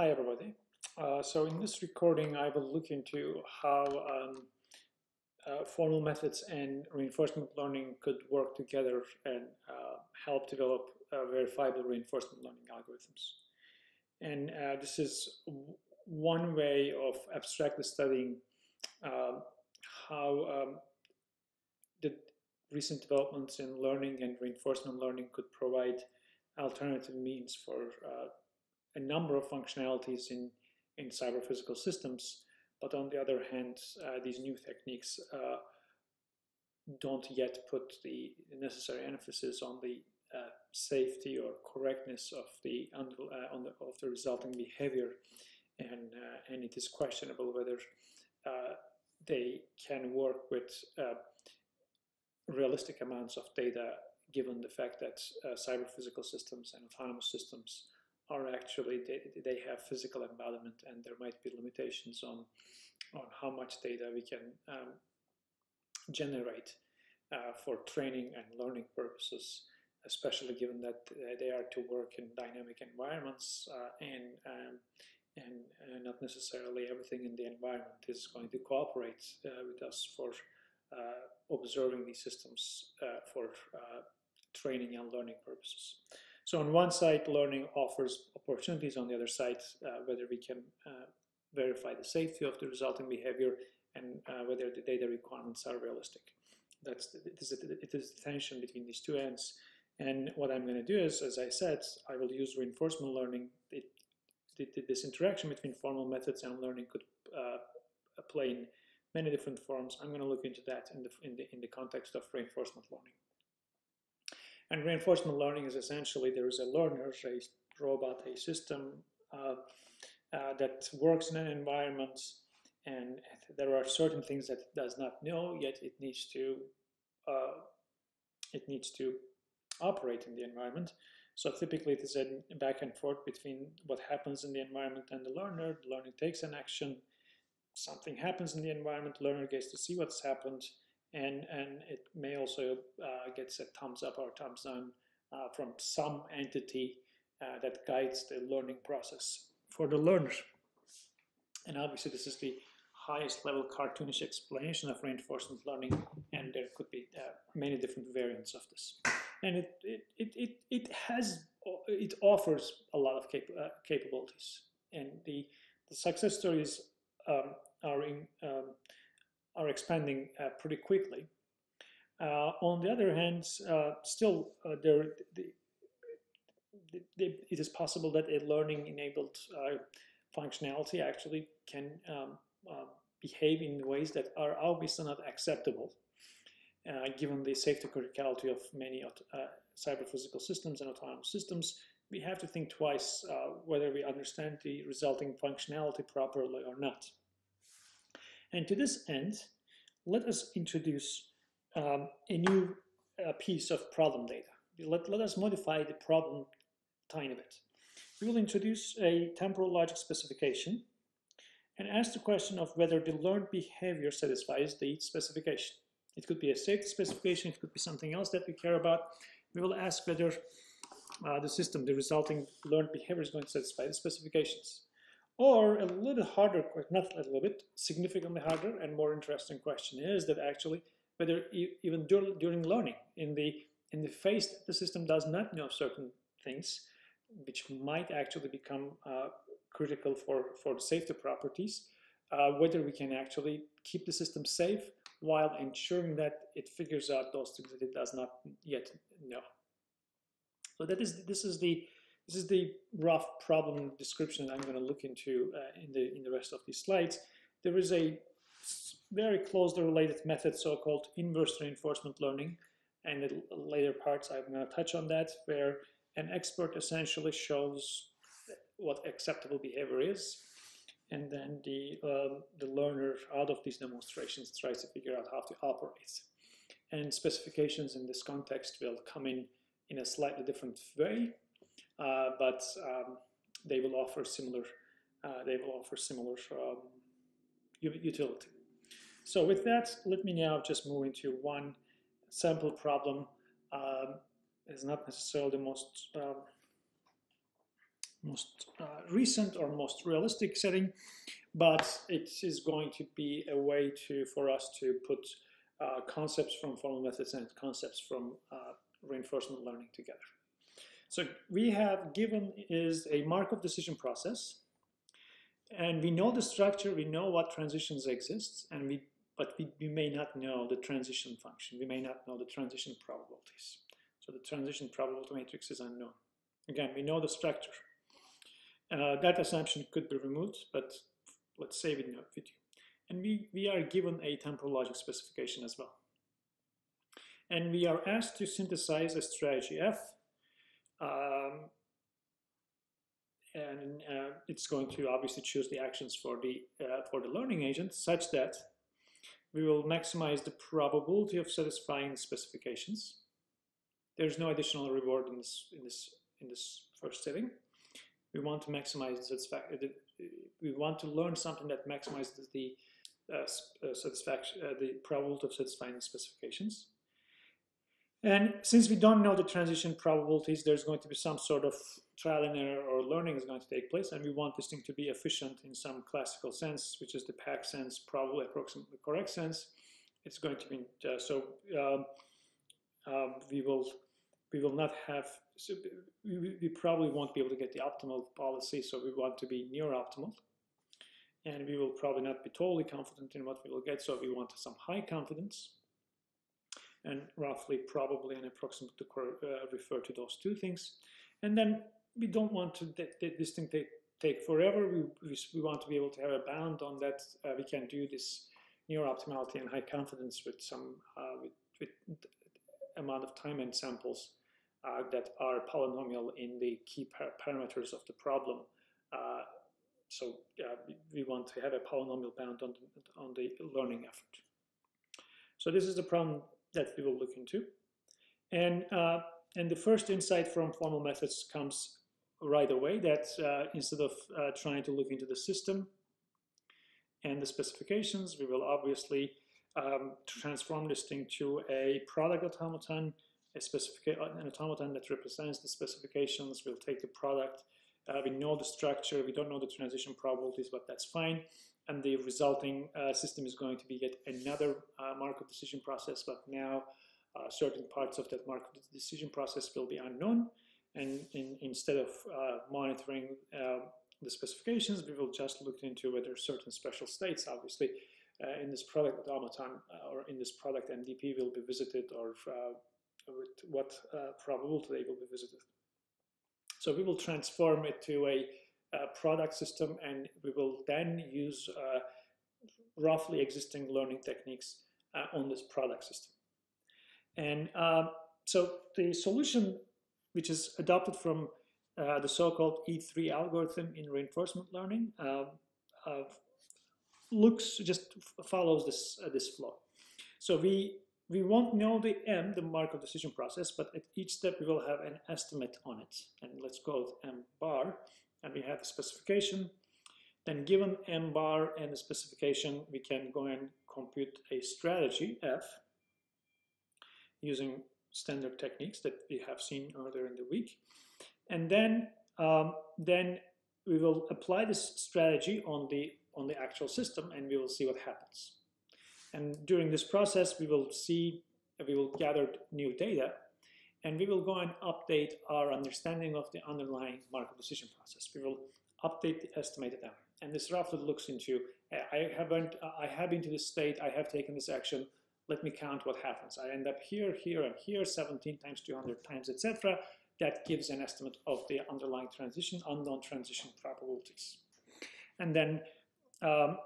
Hi everybody. Uh, so in this recording I will look into how um, uh, formal methods and reinforcement learning could work together and uh, help develop uh, verifiable reinforcement learning algorithms. And uh, this is one way of abstractly studying um, how um, the recent developments in learning and reinforcement learning could provide alternative means for uh, a number of functionalities in, in cyber physical systems. But on the other hand, uh, these new techniques uh, don't yet put the necessary emphasis on the uh, safety or correctness of the, uh, on the of the resulting behavior, and uh, and it is questionable whether uh, they can work with realistic amounts of data given the fact that cyber physical systems and autonomous systems are actually they, they have physical embodiment and there might be limitations on on how much data we can um, generate uh, for training and learning purposes especially given that uh, they are to work in dynamic environments uh, and um, and uh, not necessarily everything in the environment is going to cooperate uh, with us for uh, observing these systems for training and learning purposes. So on one side, learning offers opportunities. On the other side, uh, whether we can uh, verify the safety of the resulting behavior and uh, whether the data requirements are realistic. That's the, it, is a, it is the tension between these two ends. And what I'm going to do is, as I said, I will use reinforcement learning. It, it, this interaction between formal methods and learning could uh, play in many different forms. I'm going to look into that in the, in the, in the context of reinforcement learning. And reinforcement learning is essentially there is a learner, a robot, a system uh, uh, that works in an environment and there are certain things that it does not know, yet it needs to uh, it needs to operate in the environment. So typically it is a back and forth between what happens in the environment and the learner. The learner takes an action, something happens in the environment, learner gets to see what's happened, and and it may also uh, get a thumbs up or thumbs down uh, from some entity uh, that guides the learning process for the learner. And obviously this is the highest level cartoonish explanation of reinforcement learning and there could be uh, many different variants of this. And it, it, it, it, it has, it offers a lot of cap uh, capabilities and the, the success stories um, are in um, are expanding uh, pretty quickly. Uh, on the other hand, uh, still there, the, the, it is possible that a learning-enabled functionality actually can um, behave in ways that are obviously not acceptable, uh, given the safety criticality of many uh, cyber physical systems and autonomous systems. We have to think twice uh, whether we understand the resulting functionality properly or not. And to this end, let us introduce um, a new uh, piece of problem data. Let, let us modify the problem tiny bit. We will introduce a temporal logic specification and ask the question of whether the learned behavior satisfies the specification. It could be a safety specification, it could be something else that we care about. We will ask whether uh, the system, the resulting learned behavior is going to satisfy the specifications. Or a little bit harder, not a little bit, significantly harder and more interesting question is that actually whether even during learning, in the in the phase that the system does not know certain things, which might actually become uh, critical for, for safety properties, uh, whether we can actually keep the system safe while ensuring that it figures out those things that it does not yet know. So that is this is the this is the rough problem description I'm going to look into uh, in, the, in the rest of these slides. There is a very closely related method, so-called inverse reinforcement learning, and in later parts I'm going to touch on that, where an expert essentially shows what acceptable behavior is, and then the, um, the learner out of these demonstrations tries to figure out how to operate. And specifications in this context will come in in a slightly different way, uh, but um, they will offer similar uh, they will offer similar um, utility. So with that, let me now just move into one sample problem. Um, it's not necessarily the most um, most uh, recent or most realistic setting, but it is going to be a way to for us to put uh, concepts from formal methods and concepts from uh, reinforcement learning together. So we have given is a Markov decision process, and we know the structure, we know what transitions exist, and we but we, we may not know the transition function. We may not know the transition probabilities. So the transition probability matrix is unknown. Again, we know the structure. Uh, that assumption could be removed, but let's save it in video. And we, we are given a temporal logic specification as well. And we are asked to synthesize a strategy F. Um, and uh, it's going to obviously choose the actions for the, uh, for the learning agent such that we will maximize the probability of satisfying the specifications. There's no additional reward in this, in this, in this first setting. We want to maximize the satisfaction. We want to learn something that maximizes the uh, uh, satisfaction, uh, the probability of satisfying the specifications. And since we don't know the transition probabilities, there's going to be some sort of trial and error or learning is going to take place, and we want this thing to be efficient in some classical sense, which is the PAC sense, probably approximately correct sense. It's going to be uh, so um, um, we will we will not have so we, we probably won't be able to get the optimal policy, so we want to be near optimal, and we will probably not be totally confident in what we will get, so we want some high confidence and roughly probably and approximately uh, refer to those two things. And then we don't want to this thing take, take forever. We, we, we, want to be able to have a bound on that. Uh, we can do this near optimality and high confidence with some uh, with, with amount of time and samples uh, that are polynomial in the key par parameters of the problem. Uh, so we want to have a polynomial bound on the, on the learning effort. So this is the problem that we will look into. And, uh, and the first insight from formal methods comes right away that uh, instead of uh, trying to look into the system and the specifications, we will obviously um, transform this thing to a product automaton, a specific an automaton that represents the specifications. We'll take the product. Uh, we know the structure. We don't know the transition probabilities, but that's fine and the resulting uh, system is going to be yet another uh, Markov decision process, but now uh, certain parts of that Markov decision process will be unknown. And in, instead of uh, monitoring uh, the specifications, we will just look into whether certain special states, obviously, uh, in this product automaton or in this product MDP will be visited or with what probability they will be visited. So we will transform it to a uh, product system and we will then use uh, roughly existing learning techniques uh, on this product system. And um, so the solution which is adopted from uh, the so-called E3 algorithm in reinforcement learning um, looks just follows this uh, this flow. So we we won't know the M, the Markov decision process, but at each step we will have an estimate on it. And let's call it M bar and we have the specification. Then given M bar and the specification, we can go and compute a strategy F using standard techniques that we have seen earlier in the week. And then, um, then we will apply this strategy on the, on the actual system and we will see what happens. And during this process, we will see, we will gather new data and we will go and update our understanding of the underlying Markov decision process. We will update the estimated error. And this roughly looks into, I haven't, I have been to this state, I have taken this action, let me count what happens. I end up here, here, and here, 17 times 200 times, etc. That gives an estimate of the underlying transition, unknown transition probabilities. And then, um,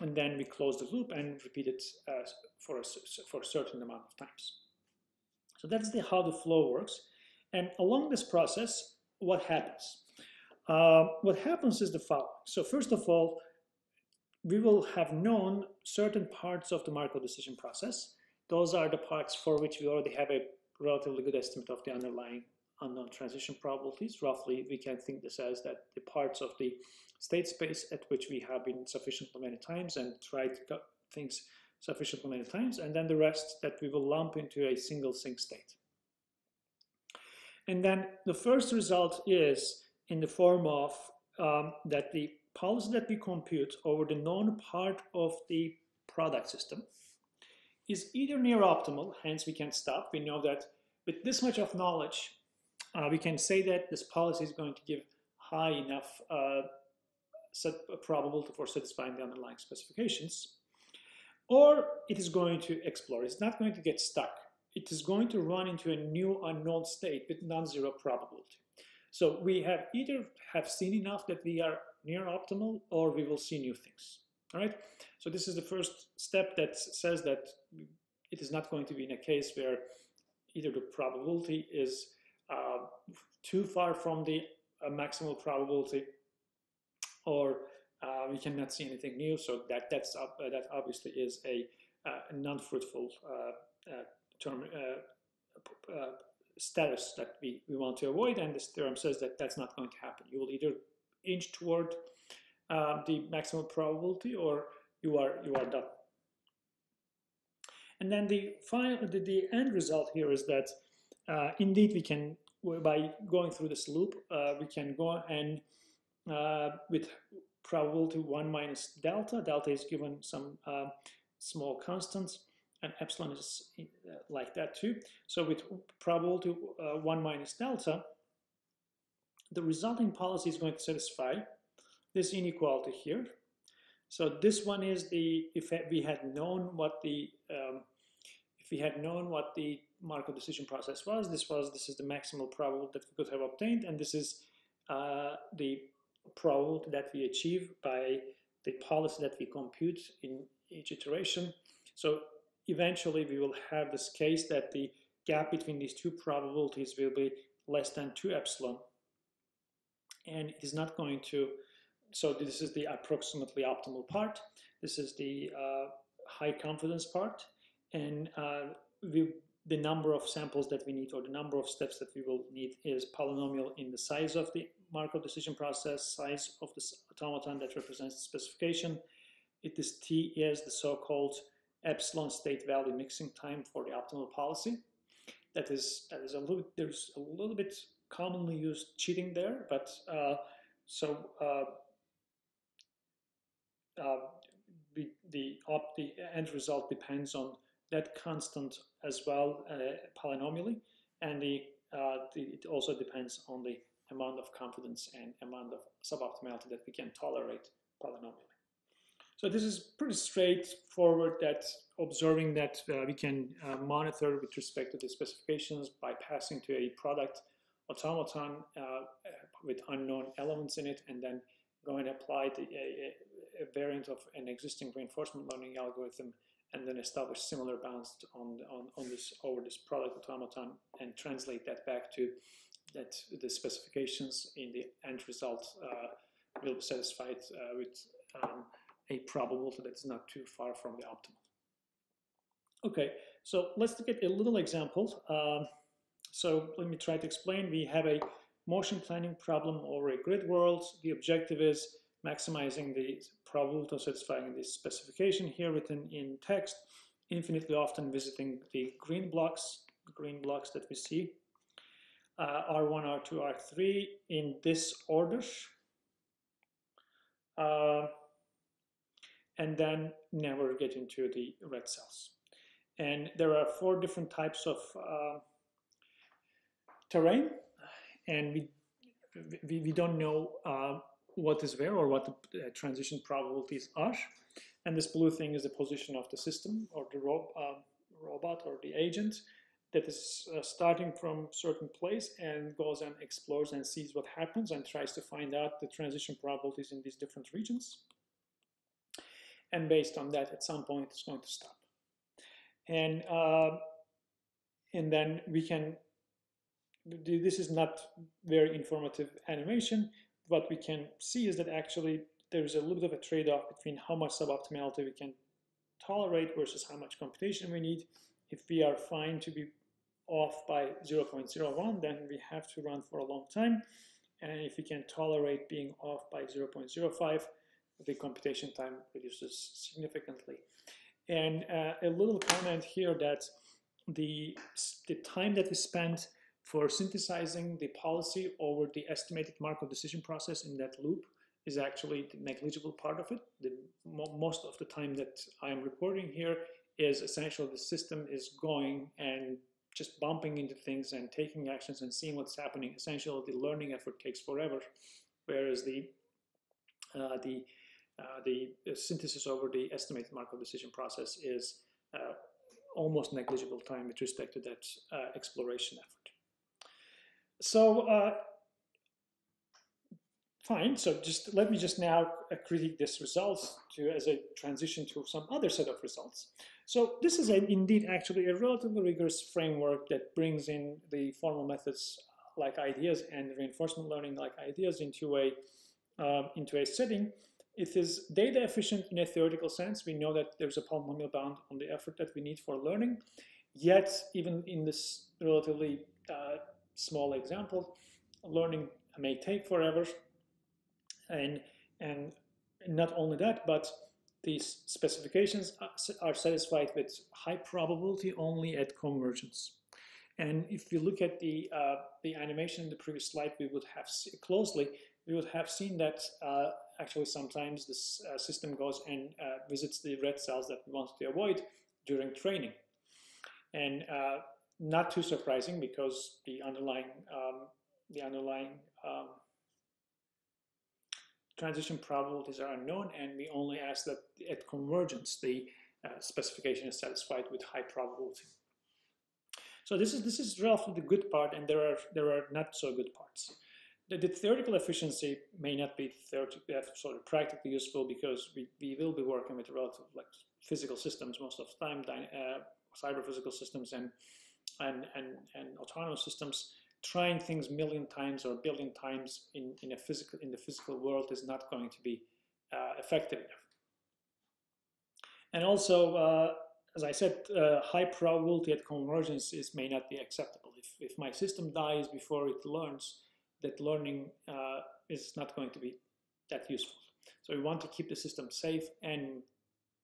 and then we close the loop and repeat it uh, for, a, for a certain amount of times. So that's the, how the flow works. And along this process, what happens? Uh, what happens is the following. So first of all, we will have known certain parts of the Markov decision process. Those are the parts for which we already have a relatively good estimate of the underlying unknown transition probabilities. Roughly, we can think this as that the parts of the state space at which we have been sufficiently many times and tried things sufficiently many times, and then the rest that we will lump into a single sink state. And then the first result is in the form of um, that the policy that we compute over the known part of the product system is either near optimal, hence we can stop. We know that with this much of knowledge, uh, we can say that this policy is going to give high enough uh, probability for satisfying the underlying specifications, or it is going to explore. It's not going to get stuck. It is going to run into a new unknown state with non-zero probability. So we have either have seen enough that we are near optimal or we will see new things. All right. So this is the first step that says that it is not going to be in a case where either the probability is uh, too far from the uh, maximal probability or uh, we cannot see anything new. So that that's uh, that obviously is a, uh, non-fruitful uh, term status that we, we want to avoid. And this theorem says that that's not going to happen. You will either inch toward uh, the maximum probability or you are you are done. And then the final the, the end result here is that uh, indeed we can by going through this loop uh, we can go and uh, with probability 1 minus delta delta is given some uh, small constants and epsilon is uh, like that too so with probable probability 1 minus delta the resulting policy is going to satisfy this inequality here. So this one is the, if we had known what the, um, if we had known what the Markov decision process was, this was, this is the maximal probability that we could have obtained, and this is uh, the probability that we achieve by the policy that we compute in each iteration. So eventually we will have this case that the gap between these two probabilities will be less than 2 epsilon. And it is not going to so this is the approximately optimal part. This is the uh, high confidence part. And uh, we, the number of samples that we need or the number of steps that we will need is polynomial in the size of the Markov decision process, size of the automaton that represents the specification. It is T is the so-called epsilon state value mixing time for the optimal policy. That is, that is a little, there's a little bit commonly used cheating there, but uh, so uh, uh, the, the, op, the end result depends on that constant as well uh, polynomially and the, uh, the, it also depends on the amount of confidence and amount of suboptimality that we can tolerate polynomially. So this is pretty straightforward that observing that uh, we can uh, monitor with respect to the specifications by passing to a product automaton uh, with unknown elements in it and then go and apply the, a variant of an existing reinforcement learning algorithm and then establish similar bounds on, on, on this over this product automaton and translate that back to that the specifications in the end result uh, will be satisfied uh, with um, a probability that's not too far from the optimal. Okay, so let's look at a little example. Um, so let me try to explain. We have a motion planning problem over a grid world. The objective is maximizing the probability of satisfying this specification here written in text, infinitely often visiting the green blocks, green blocks that we see, uh, R1, R2, R3 in this order. Uh, and then never get into the red cells. And there are four different types of uh, terrain, and we, we, we don't know uh, what is where or what the uh, transition probabilities are. And this blue thing is the position of the system or the ro uh, robot or the agent that is uh, starting from certain place and goes and explores and sees what happens and tries to find out the transition probabilities in these different regions. And based on that, at some point, it's going to stop. And, uh, and then we can, this is not very informative animation, what we can see is that actually there's a little bit of a trade-off between how much suboptimality we can tolerate versus how much computation we need. If we are fine to be off by 0.01, then we have to run for a long time. And if we can tolerate being off by 0.05, the computation time reduces significantly. And uh, a little comment here that the, the time that we spend for synthesizing the policy over the estimated Markov decision process in that loop is actually the negligible part of it. The, most of the time that I am reporting here is essentially the system is going and just bumping into things and taking actions and seeing what's happening. Essentially, the learning effort takes forever, whereas the uh, the, uh, the synthesis over the estimated Markov decision process is uh, almost negligible time with respect to that uh, exploration effort. So uh, fine, so just let me just now critique this result to, as a transition to some other set of results. So this is a, indeed actually a relatively rigorous framework that brings in the formal methods like ideas and reinforcement learning like ideas into a, uh, into a setting. It is data efficient in a theoretical sense. We know that there's a polynomial bound on the effort that we need for learning. Yet, even in this relatively uh, small example, learning may take forever. And, and not only that, but these specifications are satisfied with high probability only at convergence. And if you look at the, uh, the animation in the previous slide, we would have closely, we would have seen that uh, actually sometimes this uh, system goes and uh, visits the red cells that we want to avoid during training. And uh, not too surprising because the underlying, um, the underlying um, transition probabilities are unknown and we only ask that at convergence the uh, specification is satisfied with high probability. So this is this is roughly the good part and there are there are not so good parts. The, the theoretical efficiency may not be uh, sort of practically useful because we, we will be working with relative like physical systems most of the time, uh, cyber physical systems and and, and, and autonomous systems trying things million times or a billion times in, in a physical in the physical world is not going to be uh, effective enough. And also, uh, as I said, uh, high probability at convergence is may not be acceptable. If, if my system dies before it learns, that learning uh, is not going to be that useful. So we want to keep the system safe and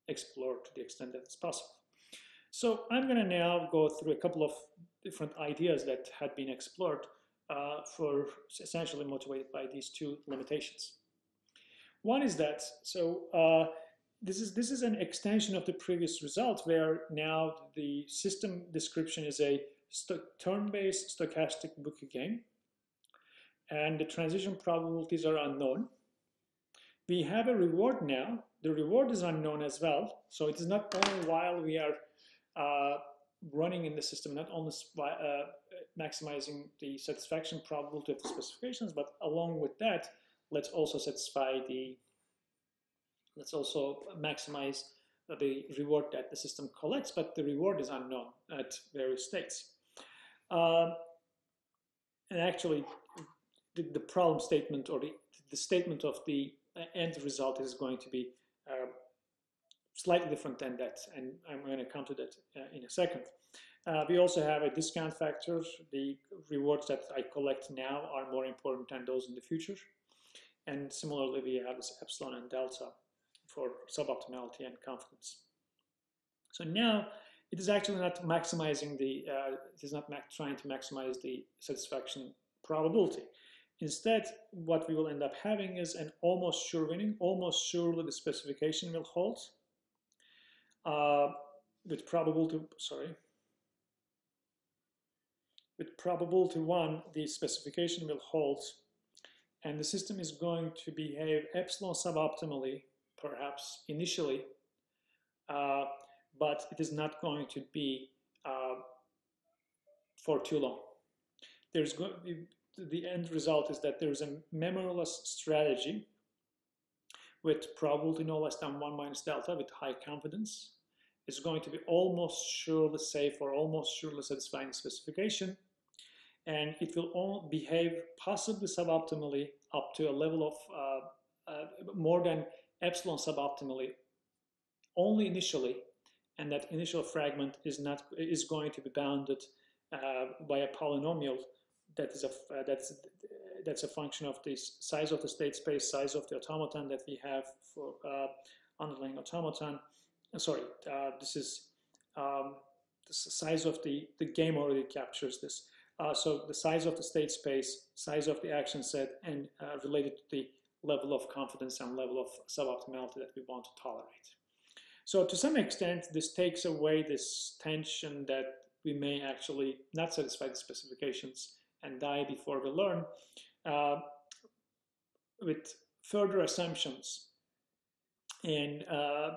explore to the extent that it's possible. So I'm going to now go through a couple of different ideas that had been explored uh, for essentially motivated by these two limitations. One is that, so uh, this is this is an extension of the previous result where now the system description is a turn-based stochastic Büchi game and the transition probabilities are unknown. We have a reward now. The reward is unknown as well. So it is not only while we are uh, running in the system, not only uh, maximizing the satisfaction probability of the specifications, but along with that, let's also satisfy the, let's also maximize the reward that the system collects, but the reward is unknown at various states. Uh, and actually, the, the, problem statement or the, the statement of the end result is going to be uh, slightly different than that, and I'm going to come to that uh, in a second. Uh, we also have a discount factor. The rewards that I collect now are more important than those in the future. And similarly, we have this epsilon and delta for suboptimality and confidence. So now it is actually not maximizing the, uh, it is not trying to maximize the satisfaction probability. Instead, what we will end up having is an almost sure winning, almost surely the specification will hold, uh, with probability, sorry, with probability one, the specification will hold and the system is going to behave epsilon suboptimally, perhaps initially, uh, but it is not going to be uh, for too long. There's the end result is that there's a memoryless strategy with probability no less than 1 minus delta with high confidence is going to be almost surely safe or almost surely satisfying specification. And it will all behave possibly suboptimally up to a level of uh, uh, more than epsilon suboptimally only initially and that initial fragment is not is going to be bounded uh, by a polynomial that is a that's that's a function of the size of the state space, size of the automaton that we have for uh, underlying automaton. Uh, sorry, uh, this is um, the size of the the game already captures this. Uh, so the size of the state space, size of the action set, and uh, related to the level of confidence and level of suboptimality that we want to tolerate. So to some extent, this takes away this tension that we may actually not satisfy the specifications and die before we learn uh, with further assumptions and uh,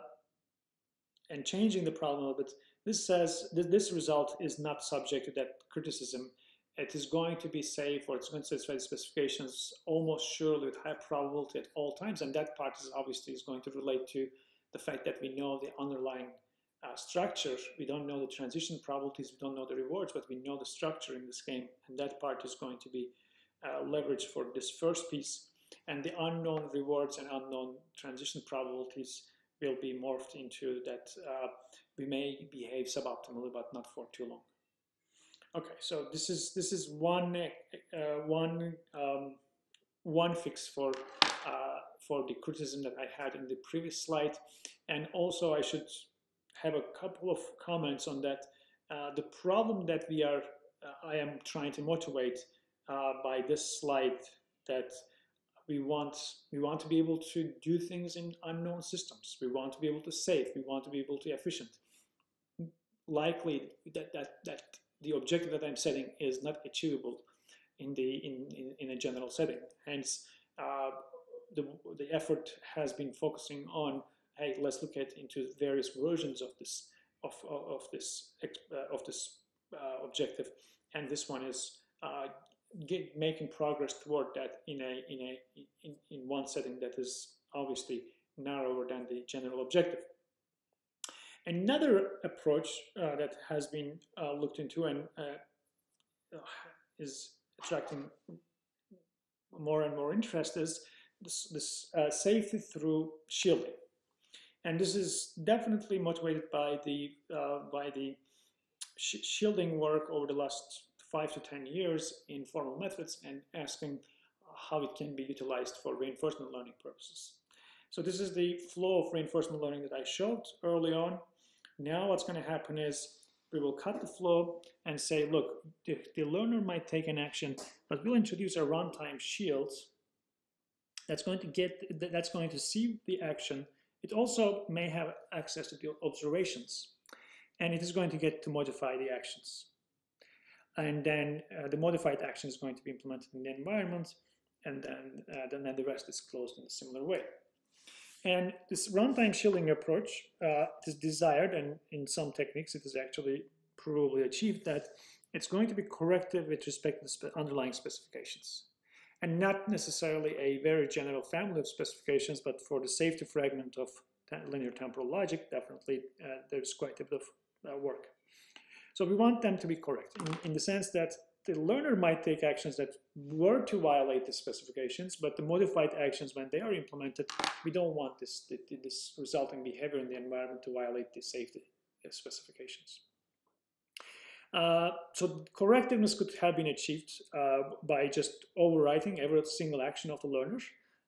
and changing the problem a little bit. This says that this result is not subject to that criticism. It is going to be safe or it's going to satisfy the specifications almost surely with high probability at all times. And that part is obviously is going to relate to the fact that we know the underlying uh, structure. We don't know the transition probabilities, we don't know the rewards, but we know the structure in this game. And that part is going to be uh, leveraged for this first piece. And the unknown rewards and unknown transition probabilities will be morphed into that uh, we may behave suboptimally, but not for too long. Okay, so this is this is one uh, one um, one fix for uh, for the criticism that I had in the previous slide, and also I should have a couple of comments on that. Uh, the problem that we are uh, I am trying to motivate uh, by this slide that we want we want to be able to do things in unknown systems. We want to be able to save. We want to be able to efficient. Likely that that that the objective that I'm setting is not achievable in the in in, in a general setting. Hence, uh, the the effort has been focusing on hey, let's look at into various versions of this of of, of this uh, of this uh, objective, and this one is uh, get, making progress toward that in a in a in, in one setting that is obviously narrower than the general objective. Another approach uh, that has been uh, looked into and uh, is attracting more and more interest is this, this uh, safety through shielding, and this is definitely motivated by the uh, by the sh shielding work over the last five to 10 years in formal methods and asking how it can be utilized for reinforcement learning purposes. So this is the flow of reinforcement learning that I showed early on. Now what's going to happen is we will cut the flow and say, look, the, the learner might take an action, but we'll introduce a runtime shield that's going to get, that's going to see the action. It also may have access to the observations, and it is going to get to modify the actions and then uh, the modified action is going to be implemented in the environment, and then, uh, then, the rest is closed in a similar way. And this runtime shielding approach uh, is desired, and in some techniques it is actually probably achieved that it's going to be corrective with respect to the spe underlying specifications. And not necessarily a very general family of specifications, but for the safety fragment of linear temporal logic, definitely uh, there's quite a bit of uh, work. So we want them to be correct in, in the sense that the learner might take actions that were to violate the specifications, but the modified actions, when they are implemented, we don't want this, this resulting behavior in the environment to violate the safety specifications. Uh, so correctiveness could have been achieved uh, by just overwriting every single action of the learner,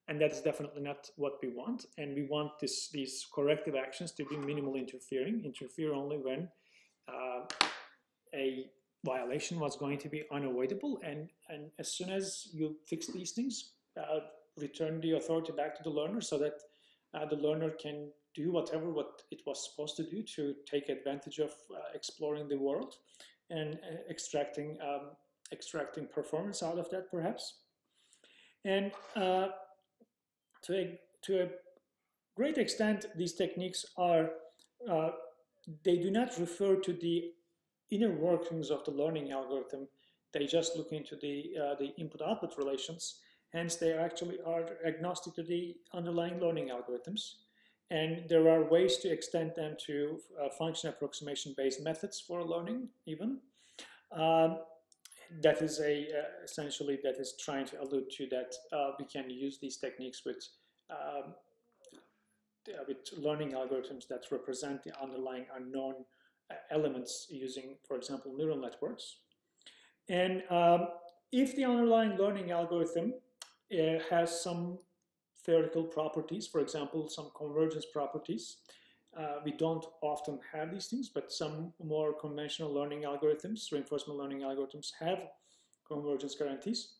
and that is definitely not what we want. And we want this, these corrective actions to be minimal interfering, interfere only when uh, a violation was going to be unavoidable. And, and as soon as you fix these things, uh, return the authority back to the learner so that uh, the learner can do whatever what it was supposed to do to take advantage of uh, exploring the world and uh, extracting um, extracting performance out of that perhaps. And uh, to a, to a great extent, these techniques are, uh, they do not refer to the inner workings of the learning algorithm. They just look into the, uh, the input-output relations. Hence, they actually are agnostic to the underlying learning algorithms. And there are ways to extend them to uh, function approximation-based methods for learning, even. Um, that is a uh, essentially that is trying to allude to that uh, we can use these techniques with um, with learning algorithms that represent the underlying unknown elements using, for example, neural networks. And um, if the underlying learning algorithm uh, has some theoretical properties, for example, some convergence properties, uh, we don't often have these things, but some more conventional learning algorithms, reinforcement learning algorithms, have convergence guarantees.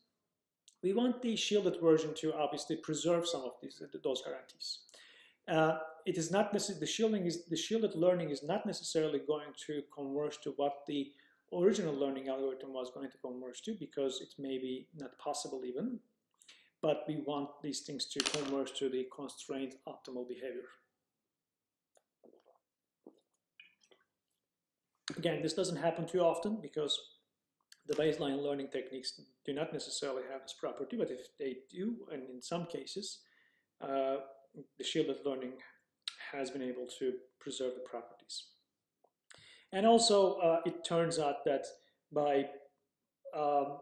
We want the shielded version to obviously preserve some of these those guarantees. Uh, it is not necessarily the shielding is the shielded learning is not necessarily going to converge to what the original learning algorithm was going to converge to because it may be not possible even but we want these things to converge to the constrained optimal behavior. Again, this doesn't happen too often because the baseline learning techniques do not necessarily have this property, but if they do, and in some cases, uh, the shielded learning has been able to preserve the properties. And also, uh, it turns out that by um,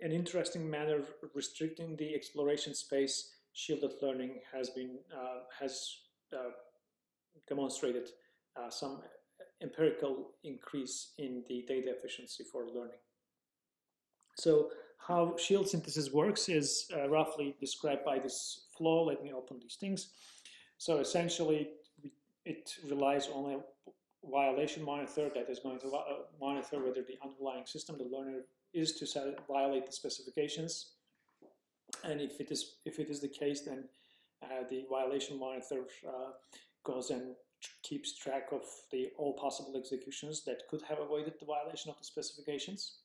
an interesting manner restricting the exploration space, shielded learning has been uh, has uh, demonstrated uh, some empirical increase in the data efficiency for learning. So how shield synthesis works is uh, roughly described by this flow. Let me open these things. So essentially, it relies on a violation monitor that is going to monitor whether the underlying system, the learner, is to violate the specifications. And if it is if it is the case, then uh, the violation monitor uh, goes and keeps track of the all possible executions that could have avoided the violation of the specifications.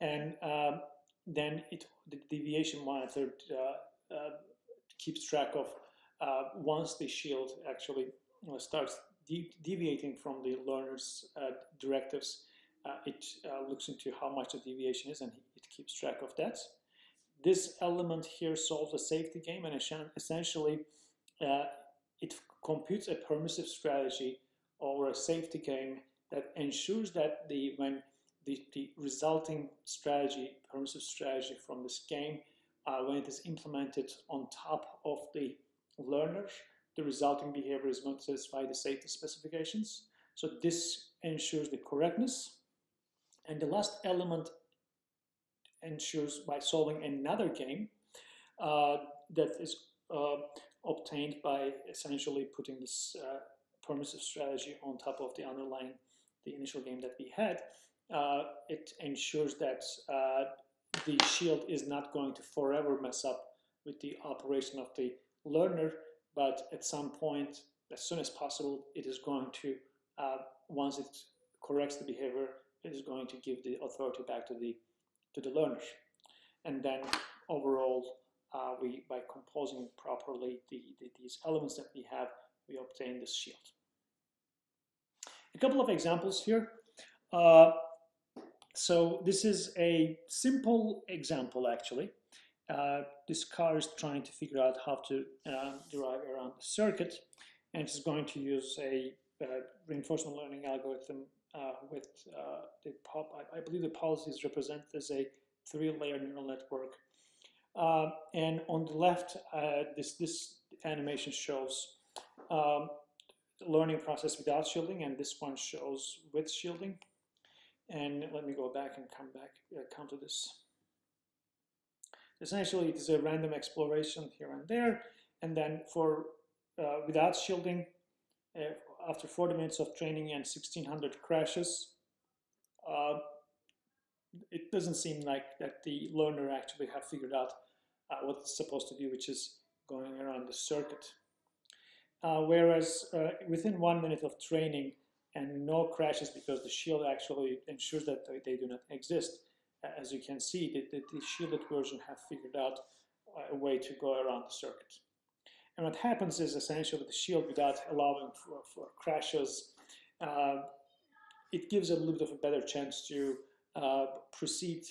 And um, then it, the deviation monitor uh, uh keeps track of uh, once the shield actually starts de deviating from the learner's uh, directives, it looks into how much the deviation is and it keeps track of that. This element here solves a safety game and essentially it computes a permissive strategy or a safety game that ensures that the when the, the resulting strategy, permissive strategy from this game, uh, when it is implemented on top of the learner, the resulting behavior is going to satisfy the safety specifications. So this ensures the correctness. And the last element ensures by solving another game uh, that is uh, obtained by essentially putting this uh, permissive strategy on top of the underlying, the initial game that we had, uh, it ensures that uh, the shield is not going to forever mess up with the operation of the learner, but at some point, as soon as possible, it is going to, uh, once it corrects the behavior, it is going to give the authority back to the to the learner. And then overall, uh, we by composing properly the, the, these elements that we have, we obtain this shield. A couple of examples here. Uh, so this is a simple example actually. Uh, this car is trying to figure out how to uh, derive around the circuit and it's going to use a uh, reinforcement learning algorithm uh, with the pop, I, I believe the policy is represented as a three-layer neural network uh, and on the left, uh, this, this animation shows um, learning process without shielding, and this one shows with shielding. And let me go back and come back, uh, come to this. Essentially, it is a random exploration here and there. And then for uh, without shielding, uh, after 40 minutes of training and 1600 crashes, uh, it doesn't seem like that the learner actually have figured out uh, what it's supposed to do, which is going around the circuit. Uh, whereas uh, within one minute of training and no crashes because the shield actually ensures that they do not exist, as you can see, the, the, the shielded version have figured out a way to go around the circuit. And what happens is essentially the shield, without allowing for, for crashes, uh, it gives a little bit of a better chance to uh, proceed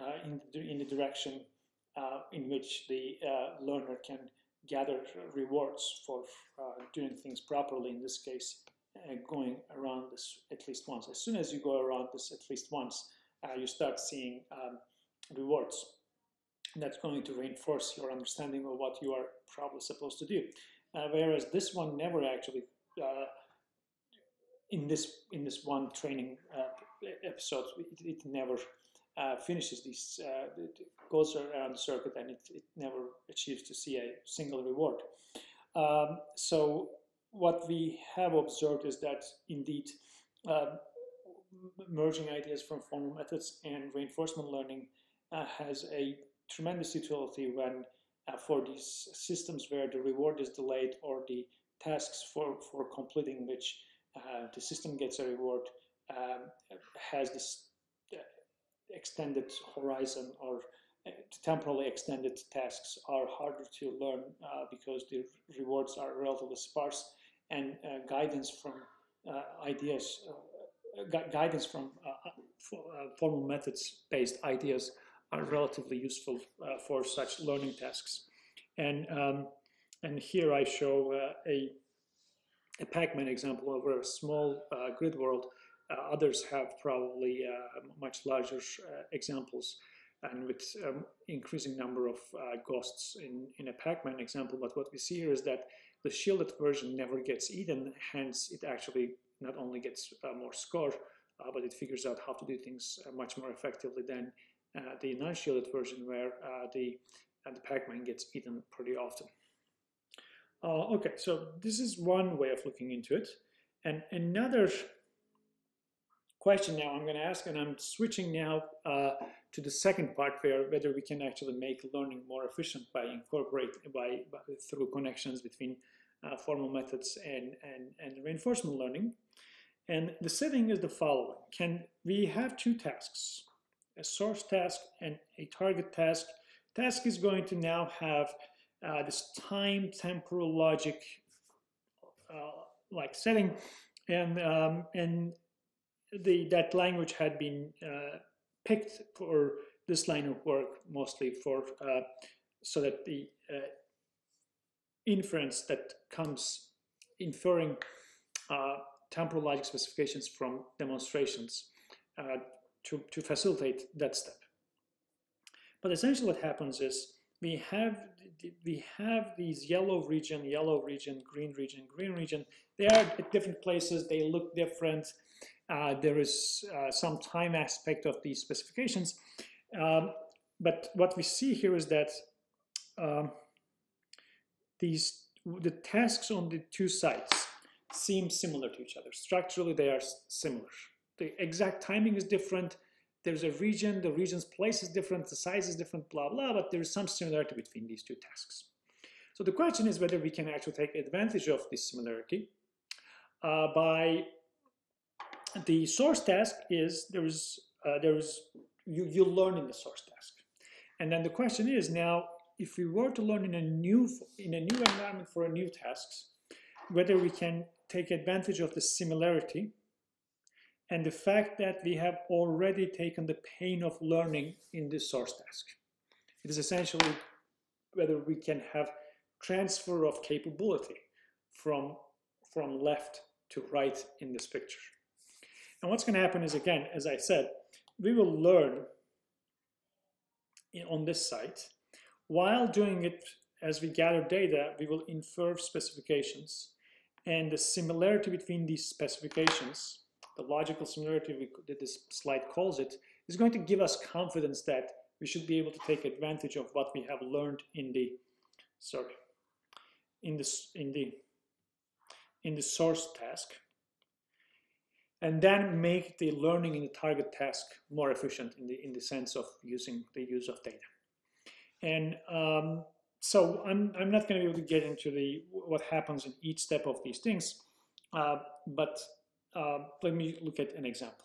uh, in, the, in the direction uh, in which the uh, learner can gather rewards for uh, doing things properly, in this case, going around this at least once. As soon as you go around this at least once, you start seeing um, rewards. That's going to reinforce your understanding of what you are probably supposed to do. Uh, whereas this one never actually, uh, in this in this one training uh, episode, it, it never uh, finishes these, uh, goes around the circuit and it, it, never achieves to see a single reward. Um, so what we have observed is that indeed uh, merging ideas from formal methods and reinforcement learning uh, has a tremendous utility when uh, for these systems where the reward is delayed or the tasks for, for completing which uh, the system gets a reward um, has this uh, extended horizon or uh, temporally extended tasks are harder to learn uh, because the rewards are relatively sparse and uh, guidance from uh, ideas, gu guidance from for, formal methods based ideas are relatively useful for such learning tasks. And, um, and here I show a a Pac-Man example over a small uh, grid world. Uh, others have probably uh, much larger uh, examples and with um, increasing number of uh, ghosts in, in a Pac-Man example. But what we see here is that the shielded version never gets eaten, hence it actually not only gets uh, more score, but it figures out how to do things much more effectively than the non-shielded version where the, the Pac-Man gets eaten pretty often. Uh, okay, so this is one way of looking into it. And another question now I'm going to ask, and I'm switching now uh, to the second part where whether we can actually make learning more efficient by incorporate by, by through connections between uh, formal methods and, and, and reinforcement learning. And the setting is the following. Can we have two tasks, a source task and a target task? Task is going to now have uh, this time temporal logic uh, like setting and um, and the that language had been uh, picked for this line of work mostly for uh, so that the uh, inference that comes inferring uh, temporal logic specifications from demonstrations to, to facilitate that step. But essentially what happens is we have we have these yellow region, yellow region, green region, green region. They are at different places. They look different. Uh, there is uh, some time aspect of these specifications. Um, but what we see here is that um, these the tasks on the two sides seem similar to each other. Structurally, they are similar. The exact timing is different there's a region, the region's place is different, the size is different, blah, blah, but there is some similarity between these two tasks. So the question is whether we can actually take advantage of this similarity uh, by the source task is there is uh, there is you, you learn in the source task. And then the question is now, if we were to learn in a new in a new environment for a new tasks, whether we can take advantage of the similarity and the fact that we have already taken the pain of learning in this source task. It is essentially whether we can have transfer of capability from, from left to right in this picture. And what's going to happen is, again, as I said, we will learn on this site. While doing it, as we gather data, we will infer specifications. And the similarity between these specifications the logical similarity that this slide calls it, is going to give us confidence that we should be able to take advantage of what we have learned in the, sorry, in the, in the, in the source task, and then make the learning in the target task more efficient in the, in the sense of using the use of data. And um, so I'm, I'm not going to be able to get into the what happens in each step of these things, uh, but uh, let me look at an example.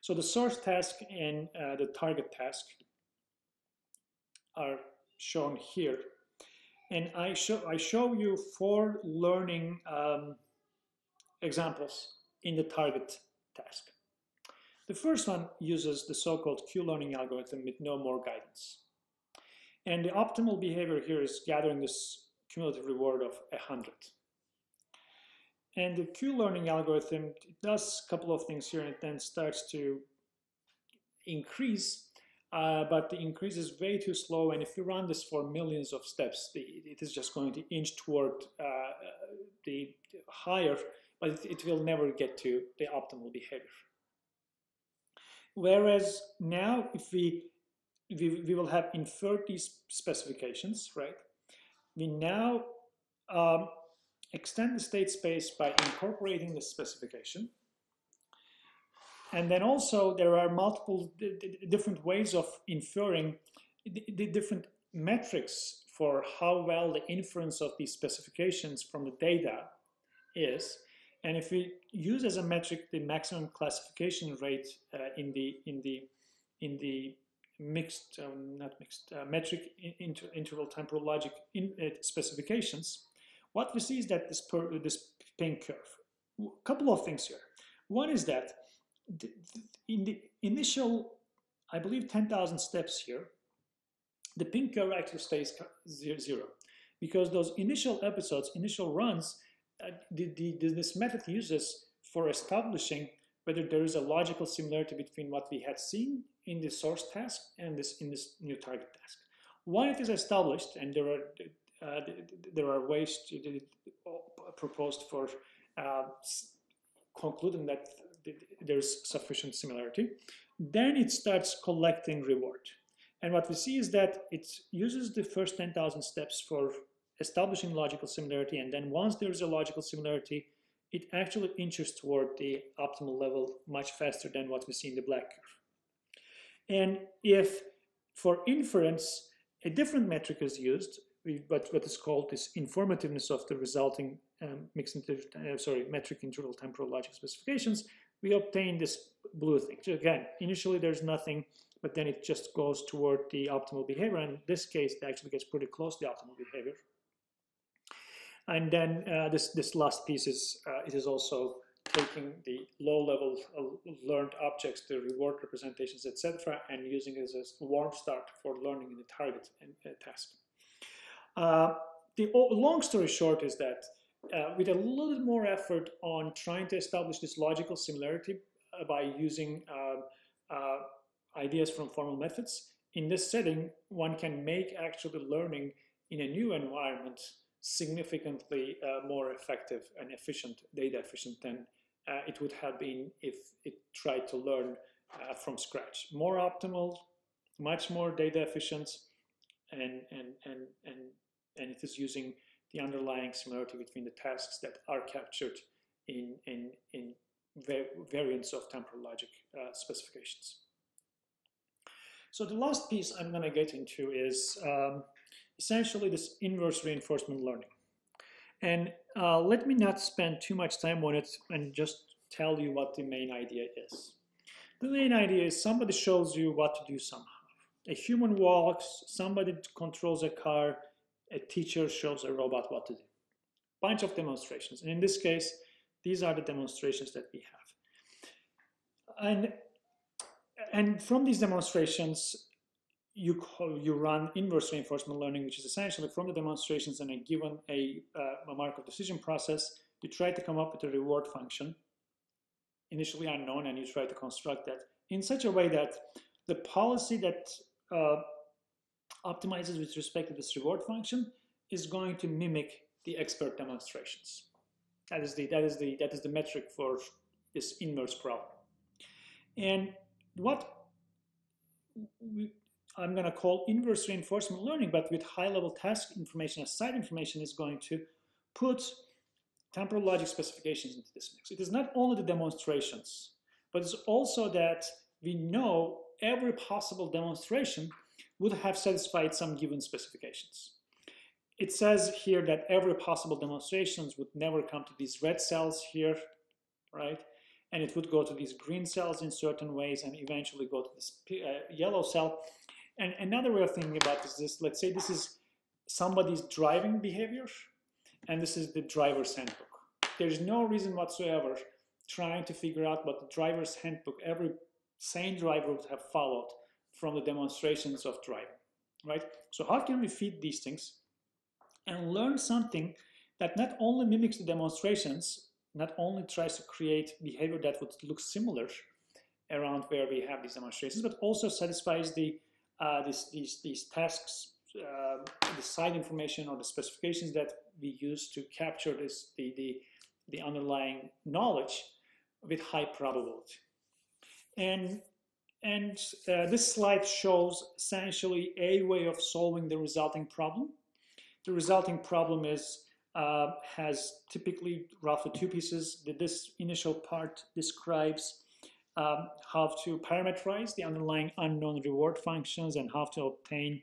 So the source task and uh, the target task are shown here. And I show, I show you four learning um, examples in the target task. The first one uses the so-called Q-learning algorithm with no more guidance. And the optimal behavior here is gathering this cumulative reward of 100. And the Q-learning algorithm does a couple of things here and it then starts to increase, uh, but the increase is way too slow. And if you run this for millions of steps, the, it is just going to inch toward uh, the higher, but it, it will never get to the optimal behavior. Whereas now, if we, we, we will have inferred these specifications, right? We now um, extend the state space by incorporating the specification. and then also there are multiple different ways of inferring the different metrics for how well the inference of these specifications from the data is. And if we use as a metric the maximum classification rate uh, in the in the in the mixed, um, not mixed, uh, metric inter interval temporal logic in, uh, specifications, what we see is that this per, this pink curve. A couple of things here. One is that in the initial, I believe, 10,000 steps here, the pink curve actually stays zero because those initial episodes, initial runs, uh, the, the, this method uses for establishing whether there is a logical similarity between what we had seen in the source task and this in this new target task. When it is established, and there are uh, there are ways to, proposed for uh, concluding that there's sufficient similarity, then it starts collecting reward. And what we see is that it uses the first 10,000 steps for establishing logical similarity, and then once there's a logical similarity, it actually inches toward the optimal level much faster than what we see in the black curve. And if for inference, a different metric is used, but what is called this informativeness of the resulting um, mixed uh, sorry metric interval temporal logic specifications, we obtain this blue thing. So again, initially there's nothing, but then it just goes toward the optimal behavior. And in this case, it actually gets pretty close to the optimal behavior. And then uh, this this last piece is uh, it is also taking the low-level learned objects, the reward representations, etc., and using it as a warm start for learning in the target uh, task. Uh, the long story short is that uh, with a little bit more effort on trying to establish this logical similarity uh, by using um, uh, ideas from formal methods, in this setting, one can make actually learning in a new environment significantly uh, more effective and efficient, data efficient than uh, it would have been if it tried to learn uh, from scratch. More optimal, much more data efficient, and, and, and, and, and it is using the underlying similarity between the tasks that are captured in, in, in variants of temporal logic uh, specifications. So the last piece I'm going to get into is um, essentially this inverse reinforcement learning. And uh, let me not spend too much time on it and just tell you what the main idea is. The main idea is somebody shows you what to do somehow. A human walks, somebody controls a car, a teacher shows a robot what to do. Bunch of demonstrations. And in this case, these are the demonstrations that we have. And, and from these demonstrations, you call, you run inverse reinforcement learning, which is essentially from the demonstrations and a given a, uh, a Markov decision process, you try to come up with a reward function, initially unknown, and you try to construct that in such a way that the policy that uh, optimizes with respect to this reward function is going to mimic the expert demonstrations. That is the that is the that is the metric for this inverse problem. And what we, I'm going to call inverse reinforcement learning, but with high-level task information as side information is going to put temporal logic specifications into this mix. It is not only the demonstrations, but it's also that we know every possible demonstration would have satisfied some given specifications. It says here that every possible demonstrations would never come to these red cells here, right? And it would go to these green cells in certain ways and eventually go to this uh, yellow cell. And another way of thinking about this is, let's say this is somebody's driving behavior, and this is the driver's handbook. There's no reason whatsoever trying to figure out what the driver's handbook every sane driver would have followed from the demonstrations of driving, right? So how can we feed these things and learn something that not only mimics the demonstrations, not only tries to create behavior that would look similar around where we have these demonstrations, but also satisfies the uh, this, these, these tasks, uh, the side information or the specifications that we use to capture this, the, the, the underlying knowledge with high probability. And, and uh, this slide shows essentially a way of solving the resulting problem. The resulting problem is uh, has typically roughly two pieces. This initial part describes um, how to parameterize the underlying unknown reward functions and how to obtain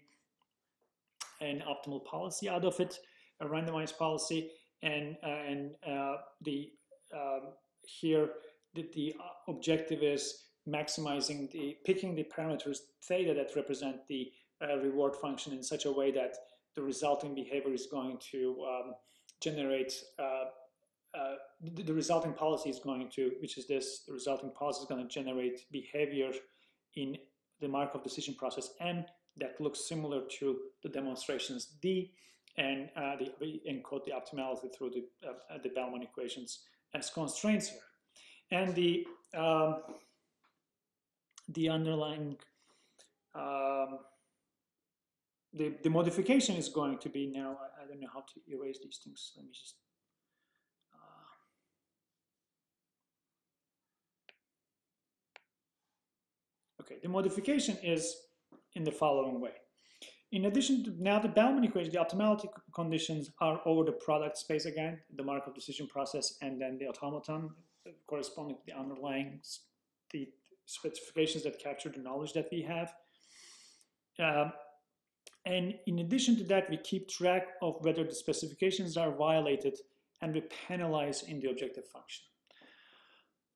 an optimal policy out of it, a randomized policy, and uh, and uh, the um, here the, the objective is maximizing the picking the parameters theta that represent the uh, reward function in such a way that the resulting behavior is going to um, generate uh, the, the, resulting policy is going to, which is this, the resulting policy is going to generate behavior in the Markov decision process M that looks similar to the demonstrations D, and uh, the, we encode the optimality through the, uh, the Bellman equations as constraints here. And the, um, the underlying um, the, the modification is going to be now, I, I, don't know how to erase these things. Let me just, okay, the modification is in the following way. In addition to now the Bellman equation, the optimality conditions are over the product space again, the Markov decision process, and then the automaton corresponding to the underlying the specifications that capture the knowledge that we have. Um, and in addition to that, we keep track of whether the specifications are violated and we penalize in the objective function.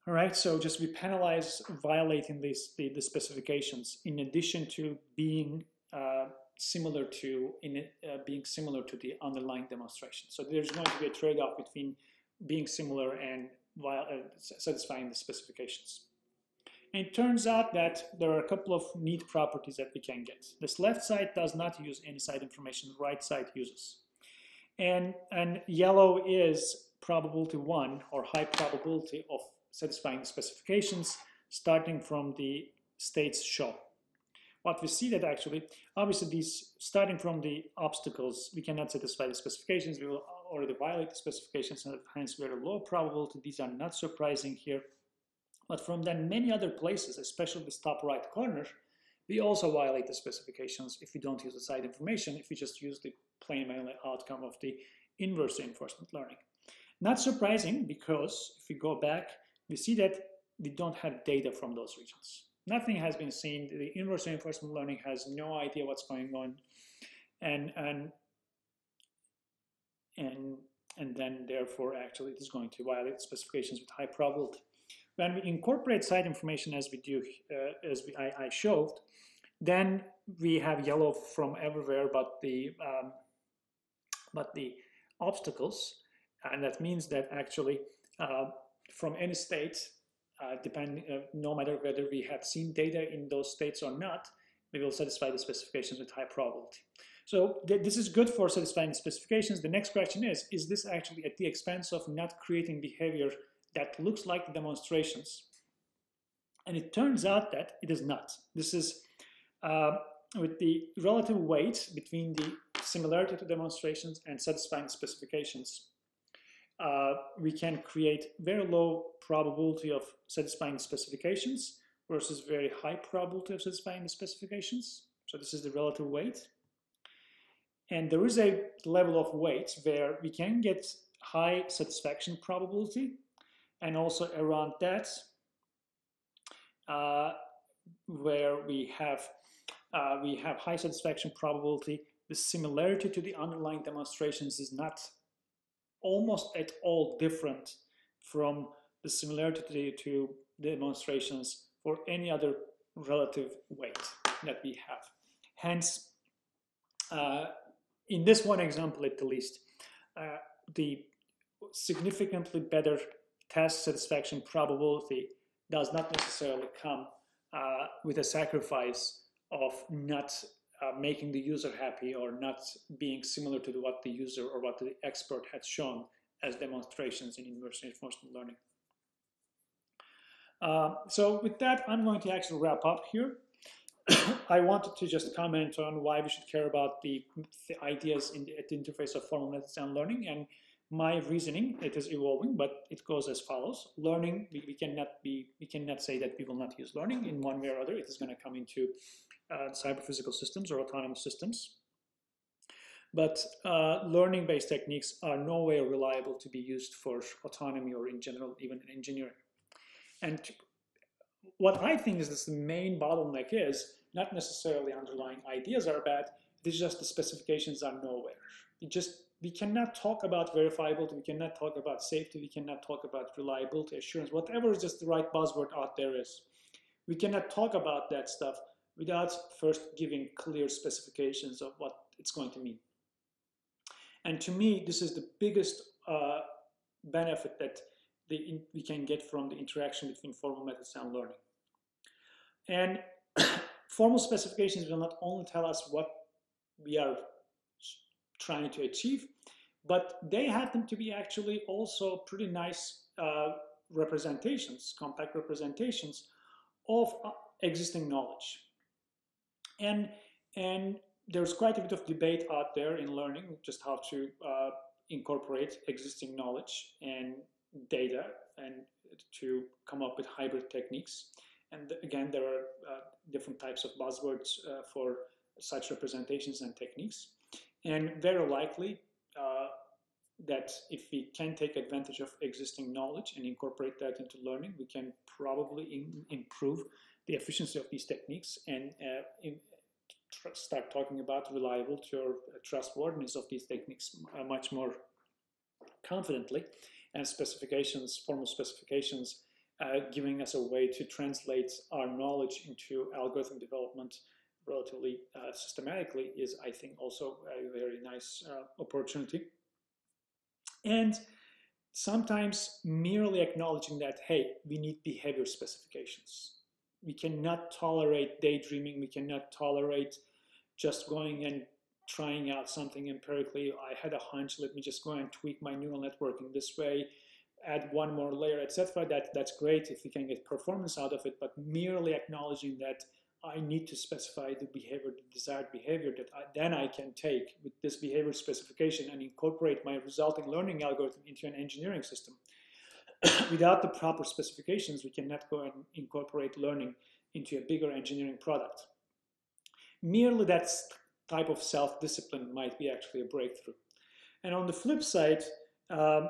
All right, so just we penalize violating these, the, the specifications in addition to being uh, similar to in uh, being similar to the underlying demonstration. So there's going to be a trade-off between being similar and while, uh, satisfying the specifications. And it turns out that there are a couple of neat properties that we can get. This left side does not use any side information, the right side uses. And, and yellow is probability one or high probability of satisfying the specifications starting from the states shown. What we see that actually, obviously these, starting from the obstacles, we cannot satisfy the specifications, we will already violate the specifications and hence very low probability. These are not surprising here. But from then many other places, especially this top right corner, we also violate the specifications if we don't use the side information, if we just use the plain vanilla outcome of the inverse reinforcement learning. Not surprising because if we go back, we see that we don't have data from those regions. Nothing has been seen. The inverse reinforcement learning has no idea what's going on. And, and, and, and then therefore actually it is going to violate specifications with high probability. When we incorporate side information as we do, uh, as we, I, I, showed, then we have yellow from everywhere but the, um, but the obstacles. And that means that actually uh, from any state, uh, depending, uh, no matter whether we have seen data in those states or not, we will satisfy the specifications with high probability. So th this is good for satisfying specifications. The next question is, is this actually at the expense of not creating behavior that looks like demonstrations. And it turns out that it is not. This is uh, with the relative weight between the similarity to demonstrations and satisfying specifications. Uh, we can create very low probability of satisfying specifications versus very high probability of satisfying the specifications. So this is the relative weight. And there is a level of weight where we can get high satisfaction probability and also around that uh, where we have uh, we have high satisfaction probability the similarity to the underlying demonstrations is not almost at all different from the similarity to demonstrations for any other relative weight that we have. Hence, uh, in this one example at the least, uh, the significantly better test satisfaction probability does not necessarily come uh, with a sacrifice of not uh, making the user happy or not being similar to what the user or what the expert had shown as demonstrations in inverse reinforcement learning. Uh, so with that, I'm going to actually wrap up here. I wanted to just comment on why we should care about the, the ideas in the, at the interface of formal methods and learning and my reasoning, it is evolving, but it goes as follows. Learning, we, we, cannot be, we cannot say that we will not use learning in one way or other. It is going to come into uh, cyber physical systems or autonomous systems. But uh, learning-based techniques are no way reliable to be used for autonomy or in general, even in engineering. And what I think is this the main bottleneck is not necessarily underlying ideas are bad, it's just the specifications are nowhere. It just we cannot talk about verifiability, we cannot talk about safety, we cannot talk about reliability assurance, whatever is just the right buzzword out there is. We cannot talk about that stuff without first giving clear specifications of what it's going to mean. And to me, this is the biggest uh, benefit that the, we can get from the interaction between formal methods and learning. And formal specifications will not only tell us what we are trying to achieve, but they happen to be actually also pretty nice uh, representations, compact representations of uh, existing knowledge. And, and there's quite a bit of debate out there in learning just how to uh, incorporate existing knowledge and data and to come up with hybrid techniques. And again, there are uh, different types of buzzwords uh, for such representations and techniques. And very likely uh, that if we can take advantage of existing knowledge and incorporate that into learning, we can probably in, improve the efficiency of these techniques and uh, in, start talking about reliability or trustworthiness of these techniques uh, much more confidently and specifications, formal specifications, uh, giving us a way to translate our knowledge into algorithm development relatively uh, systematically is, I think, also a very nice uh, opportunity. And sometimes merely acknowledging that, hey, we need behavior specifications. We cannot tolerate daydreaming. We cannot tolerate just going and trying out something empirically. I had a hunch, let me just go and tweak my neural network in this way, add one more layer, etc. That, that's great if we can get performance out of it, but merely acknowledging that I need to specify the behavior, the desired behavior that I, then I can take with this behavior specification and incorporate my resulting learning algorithm into an engineering system. Without the proper specifications, we cannot go and incorporate learning into a bigger engineering product. Merely that type of self-discipline might be actually a breakthrough. And on the flip side, um,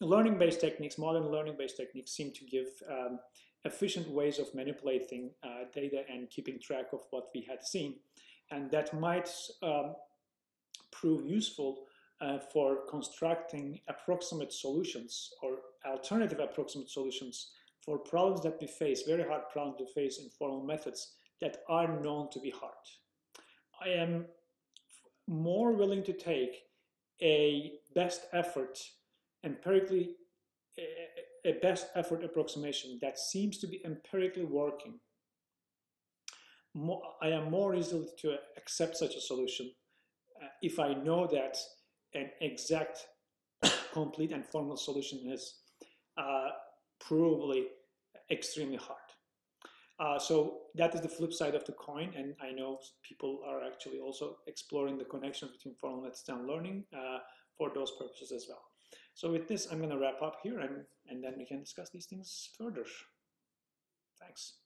learning-based techniques, modern learning-based techniques seem to give um, efficient ways of manipulating uh, data and keeping track of what we had seen. And that might um, prove useful uh, for constructing approximate solutions or alternative approximate solutions for problems that we face, very hard problems we face in formal methods that are known to be hard. I am more willing to take a best effort empirically a best effort approximation that seems to be empirically working, I am more easily to accept such a solution uh, if I know that an exact, complete and formal solution is uh, probably extremely hard. Uh, so that is the flip side of the coin, and I know people are actually also exploring the connection between formal methods and learning uh, for those purposes as well. So with this, I'm going to wrap up here and, and then we can discuss these things further. Thanks.